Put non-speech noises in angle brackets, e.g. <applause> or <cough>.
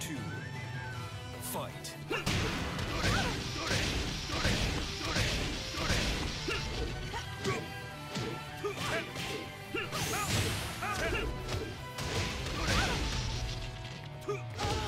two, fight. <laughs>